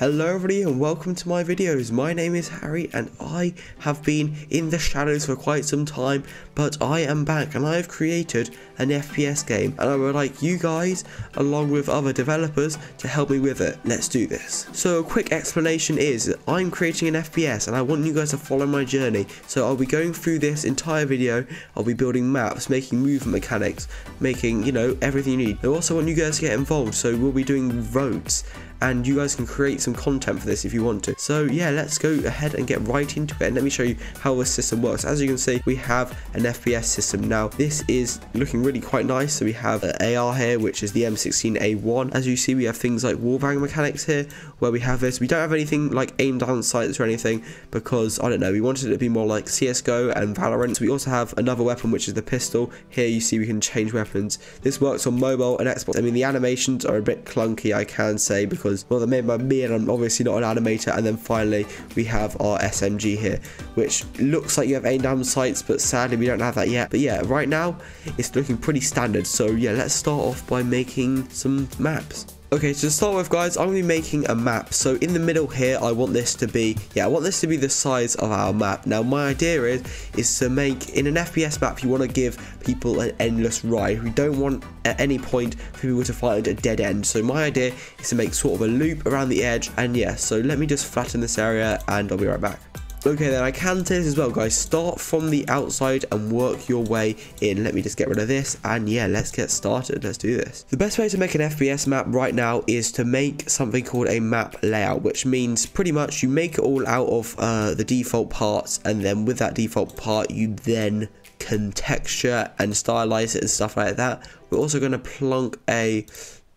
Hello everybody and welcome to my videos. My name is Harry and I have been in the shadows for quite some time but I am back and I have created an FPS game and I would like you guys along with other developers to help me with it. Let's do this. So a quick explanation is I'm creating an FPS and I want you guys to follow my journey. So I'll be going through this entire video. I'll be building maps, making movement mechanics, making you know everything you need. I also want you guys to get involved so we'll be doing votes and you guys can create some content for this if you want to. So yeah, let's go ahead and get right into it and let me show you how this system works. As you can see, we have an FPS system. Now, this is looking really quite nice. So we have an AR here, which is the M16A1. As you see, we have things like wallbang mechanics here, where we have this. We don't have anything like aim down sights or anything because, I don't know, we wanted it to be more like CSGO and Valorant. So we also have another weapon, which is the pistol. Here you see we can change weapons. This works on mobile and Xbox. I mean, the animations are a bit clunky, I can say, because because, well, they're made by me and I'm obviously not an animator. And then finally, we have our SMG here, which looks like you have aim down sights, but sadly, we don't have that yet. But yeah, right now, it's looking pretty standard. So yeah, let's start off by making some maps. Okay, so to start with guys, I'm going to be making a map. So in the middle here, I want this to be, yeah, I want this to be the size of our map. Now my idea is, is to make, in an FPS map, you want to give people an endless ride. We don't want at any point for people to find a dead end. So my idea is to make sort of a loop around the edge. And yeah, so let me just flatten this area and I'll be right back. Okay then, I can say this as well guys, start from the outside and work your way in. Let me just get rid of this and yeah, let's get started, let's do this. The best way to make an FPS map right now is to make something called a map layout, which means pretty much you make it all out of uh, the default parts and then with that default part you then can texture and stylize it and stuff like that. We're also going to plunk a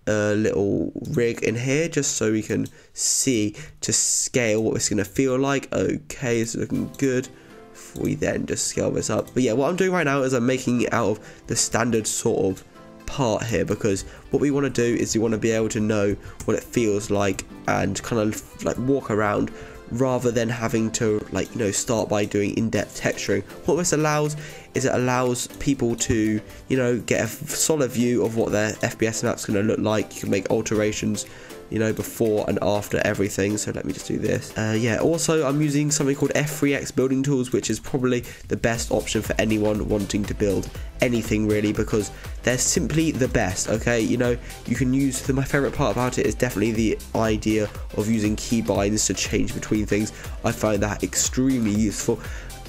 a little rig in here just so we can see to scale what it's going to feel like. Okay, it's looking good. If We then just scale this up. But yeah, what I'm doing right now is I'm making it out of the standard sort of part here because what we want to do is we want to be able to know what it feels like and kind of like walk around rather than having to like you know start by doing in-depth texturing what this allows is it allows people to you know get a solid view of what their fps map's going to look like. You can make alterations you know before and after everything. So let me just do this. Uh, yeah also I'm using something called F3X building tools which is probably the best option for anyone wanting to build anything really because they're simply the best okay? You know you can use the, my favorite part about it is definitely the idea of using keybinds to change between things. I find that extremely useful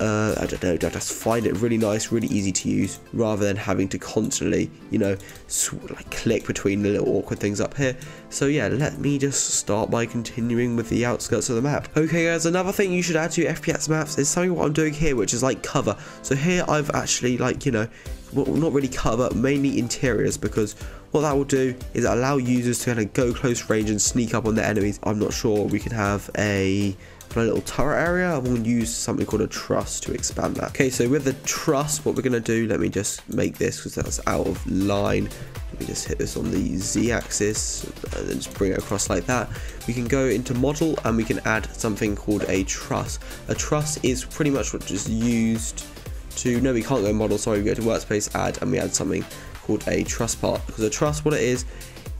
uh, I don't know, I just find it really nice, really easy to use, rather than having to constantly, you know, like click between the little awkward things up here. So yeah, let me just start by continuing with the outskirts of the map. Okay guys, another thing you should add to FPS maps is something what I'm doing here, which is like cover. So here I've actually like, you know, well, not really cover, mainly interiors, because what that will do is allow users to kind of go close range and sneak up on their enemies. I'm not sure we can have a a little turret area, I'm going to use something called a truss to expand that. Okay, so with the truss, what we're going to do, let me just make this because that's out of line. Let me just hit this on the z-axis and then just bring it across like that. We can go into model and we can add something called a truss. A truss is pretty much what is used to, no we can't go model, sorry, we go to workspace add and we add something called a truss part. Because a truss, what it is,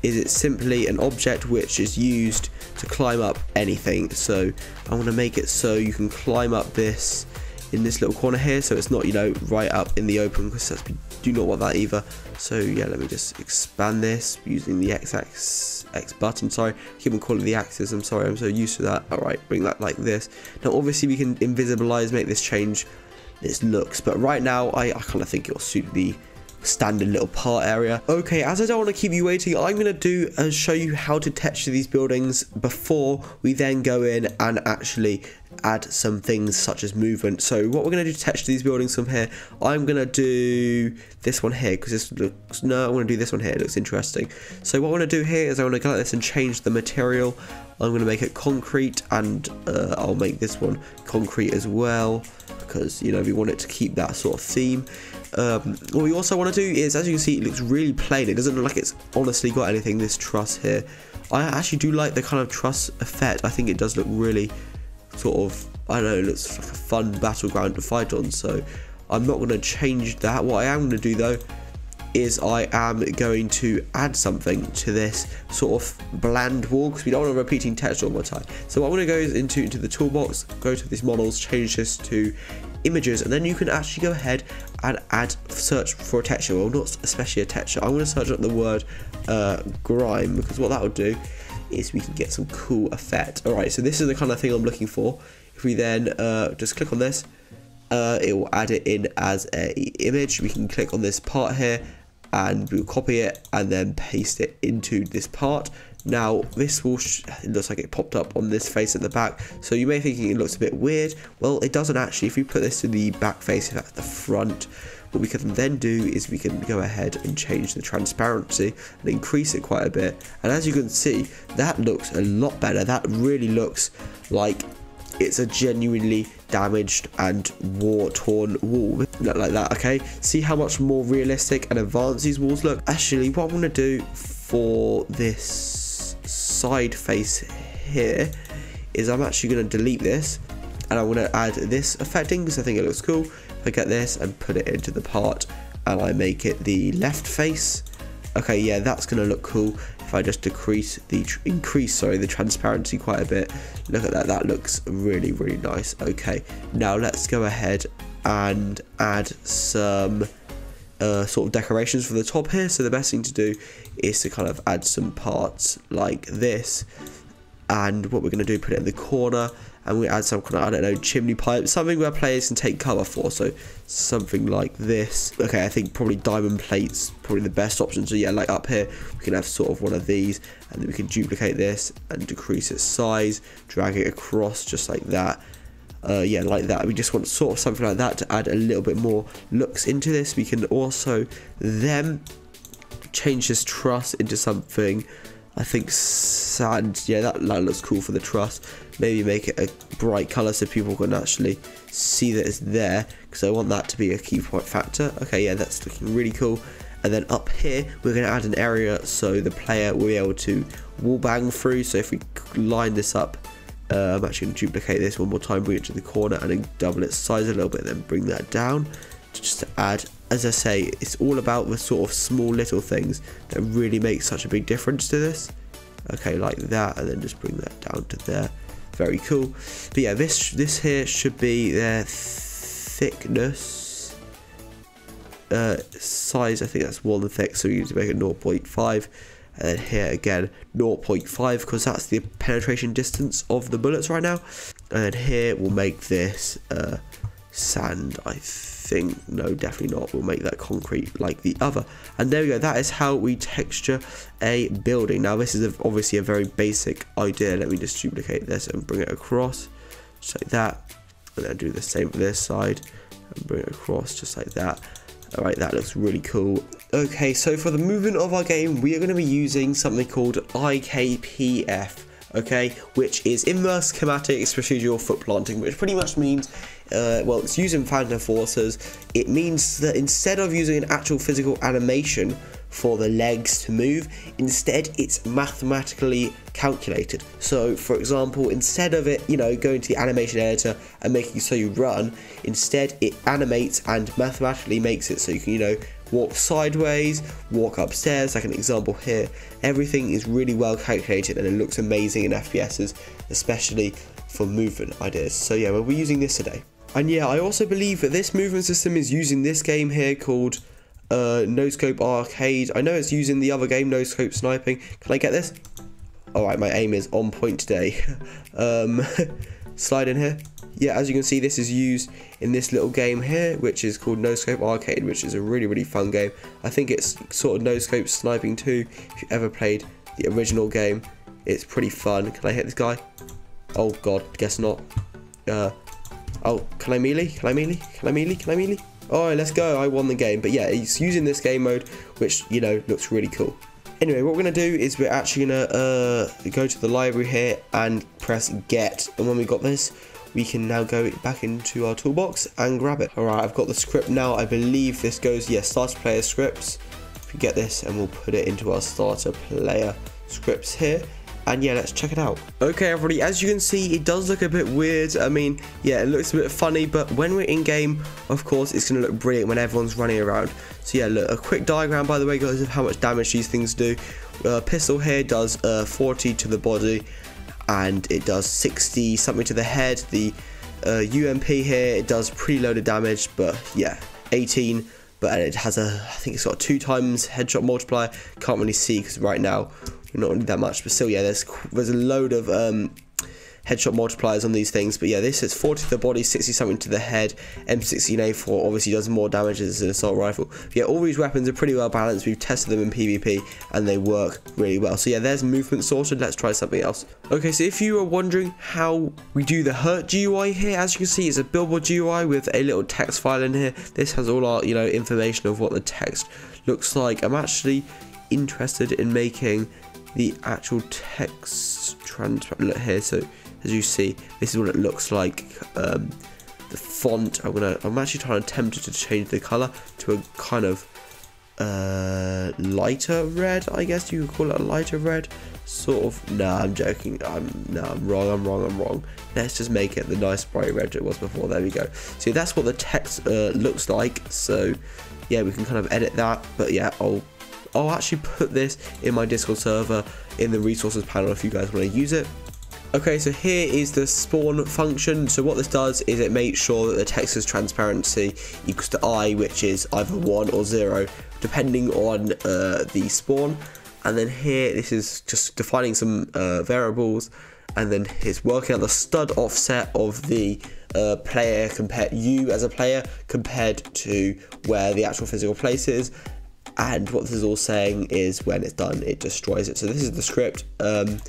is it's simply an object which is used to climb up anything. So I want to make it so you can climb up this in this little corner here so it's not you know right up in the open because we do not want that either. So yeah let me just expand this using the x x x button. Sorry I keep on calling the axis. I'm sorry I'm so used to that. Alright bring that like this. Now obviously we can invisibilize make this change its looks but right now I, I kind of think it'll suit the standard little part area. Okay, as I don't want to keep you waiting, I'm going to do and show you how to texture these buildings before we then go in and actually add some things such as movement. So what we're going to do to texture these buildings from here, I'm going to do this one here because this looks, no, I want to do this one here, it looks interesting. So what I want to do here is I want to go like this and change the material. I'm going to make it concrete and uh, I'll make this one concrete as well because, you know, we want it to keep that sort of theme. Um, what we also want to do is, as you can see, it looks really plain. It doesn't look like it's honestly got anything, this truss here. I actually do like the kind of truss effect. I think it does look really sort of, I don't know, it looks like a fun battleground to fight on. So I'm not going to change that. What I am going to do though is I am going to add something to this sort of bland wall because we don't want a repeating texture all the time. So what I'm going to go into, into the toolbox, go to these models, change this to images and then you can actually go ahead and add search for a texture well not especially a texture I'm going to search up the word uh, grime because what that would do is we can get some cool effect. Alright so this is the kind of thing I'm looking for. If we then uh, just click on this uh, it will add it in as a image. We can click on this part here and we'll copy it and then paste it into this part now this will looks like it popped up on this face at the back. So you may think it looks a bit weird. Well it doesn't actually. If we put this to the back face at the front what we can then do is we can go ahead and change the transparency and increase it quite a bit. And as you can see that looks a lot better. That really looks like it's a genuinely damaged and war-torn wall. Like that okay? See how much more realistic and advanced these walls look? Actually what i'm going to do for this side face here is i'm actually going to delete this and i'm going to add this effecting because i think it looks cool. I get this and put it into the part and i make it the left face okay yeah that's going to look cool. If I just decrease the increase sorry the transparency quite a bit look at that that looks really really nice. Okay now let's go ahead and add some uh, sort of decorations for the top here. So the best thing to do is to kind of add some parts like this and what we're going to do put it in the corner and we add some kind of, I don't know, chimney pipe, something where players can take cover for. So something like this. Okay, I think probably diamond plates, probably the best option. So yeah, like up here, we can have sort of one of these and then we can duplicate this and decrease its size, drag it across just like that. Uh, yeah, like that. We just want sort of something like that to add a little bit more looks into this. We can also then change this truss into something I think sand, yeah, that, that looks cool for the truss. Maybe make it a bright colour so people can actually see that it's there, because I want that to be a key point factor. Okay, yeah, that's looking really cool. And then up here, we're going to add an area so the player will be able to wall bang through. So if we line this up, uh, I'm actually going to duplicate this one more time, bring it to the corner and then double its size a little bit, then bring that down just to add as I say, it's all about the sort of small little things that really make such a big difference to this. Okay, like that, and then just bring that down to there. Very cool. But yeah, this this here should be their thickness. Uh, size, I think that's one thick, so we need to make it 0.5. And then here again, 0.5, because that's the penetration distance of the bullets right now. And then here we'll make this uh, sand, I think. No definitely not. We'll make that concrete like the other. And there we go. That is how we texture a building. Now this is a, obviously a very basic idea. Let me just duplicate this and bring it across just like that. And then do the same for this side and bring it across just like that. Alright, that looks really cool. Okay, so for the movement of our game, we are going to be using something called IKPF, okay, which is Inverse Kinematic Procedural Foot Planting, which pretty much means uh, well, it's using Phantom Forces, it means that instead of using an actual physical animation for the legs to move, instead it's mathematically calculated. So, for example, instead of it, you know, going to the animation editor and making so you run, instead it animates and mathematically makes it so you can, you know, walk sideways, walk upstairs, like an example here. Everything is really well calculated and it looks amazing in FPSs, especially for movement ideas. So yeah, we'll be using this today. And yeah, I also believe that this movement system is using this game here called uh, No Scope Arcade. I know it's using the other game, No Scope Sniping. Can I get this? Alright, my aim is on point today. um, slide in here. Yeah, as you can see, this is used in this little game here, which is called No Scope Arcade, which is a really, really fun game. I think it's sort of No Scope Sniping too, if you ever played the original game. It's pretty fun. Can I hit this guy? Oh god, guess not. Uh, Oh, can I melee? Can I melee? Can I melee? Can I melee? Alright, let's go. I won the game. But yeah, he's using this game mode, which, you know, looks really cool. Anyway, what we're going to do is we're actually going to uh, go to the library here and press get. And when we got this, we can now go back into our toolbox and grab it. Alright, I've got the script now. I believe this goes, yeah, starter player scripts. Get this and we'll put it into our starter player scripts here. And yeah, let's check it out. Okay, everybody, as you can see, it does look a bit weird. I mean, yeah, it looks a bit funny, but when we're in game, of course, it's going to look brilliant when everyone's running around. So yeah, look, a quick diagram, by the way, guys, of how much damage these things do. Uh, pistol here does uh, 40 to the body, and it does 60 something to the head. The uh, UMP here, it does preloaded damage, but yeah, 18 but it has a, I think it's got two times headshot multiplier. Can't really see because right now not really that much, but still, yeah, there's there's a load of um, headshot multipliers on these things. But yeah, this is 40 to the body, 60 something to the head. M16A4 obviously does more damage as an assault rifle. But yeah, all these weapons are pretty well balanced. We've tested them in PvP and they work really well. So yeah, there's movement sorted. Let's try something else. Okay, so if you are wondering how we do the hurt GUI here, as you can see, it's a billboard GUI with a little text file in here. This has all our, you know, information of what the text looks like. I'm actually interested in making the actual text transparent look here so as you see this is what it looks like um, the font I'm gonna I'm actually trying to attempt to change the color to a kind of uh, lighter red I guess you could call it a lighter red sort of nah I'm joking I'm nah, I'm wrong I'm wrong I'm wrong let's just make it the nice bright red it was before there we go. See that's what the text uh, looks like so yeah we can kind of edit that but yeah I'll I'll actually put this in my Discord server in the resources panel if you guys want to use it. Okay, so here is the spawn function. So what this does is it makes sure that the text's transparency equals to i, which is either 1 or 0, depending on uh, the spawn. And then here, this is just defining some uh, variables. And then it's working out the stud offset of the uh, player compared you as a player compared to where the actual physical place is and what this is all saying is when it's done it destroys it. So this is the script. Um,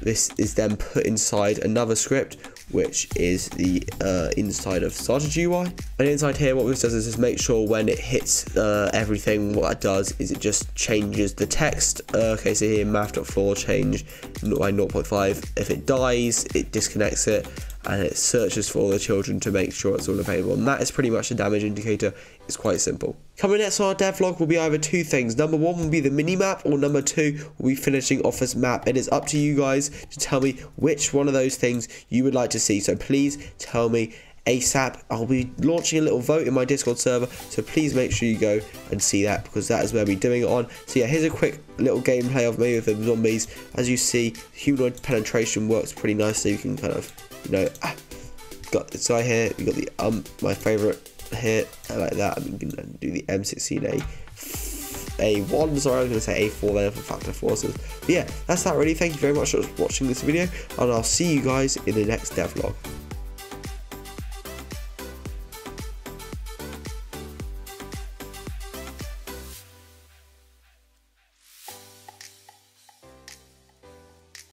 this is then put inside another script which is the uh, inside of starter GUI and inside here what this does is just make sure when it hits uh, everything what it does is it just changes the text. Uh, okay so here math.floor change by 0.5 if it dies it disconnects it and it searches for all the children to make sure it's all available. And that is pretty much the damage indicator. It's quite simple. Coming next on our devlog will be either two things. Number one will be the mini map, or number two will be finishing off this map. It is up to you guys to tell me which one of those things you would like to see. So please tell me ASAP. I'll be launching a little vote in my Discord server, so please make sure you go and see that because that is where we're doing it on. So yeah, here's a quick little gameplay of me with the zombies. As you see, humanoid penetration works pretty nicely. You can kind of you know, ah, got this guy here. We got the um my favorite here. I like that. I'm gonna do the M16A. A1, sorry, I was going to say A4 there for Factor Forces. But yeah, that's that really. Thank you very much for watching this video, and I'll see you guys in the next devlog.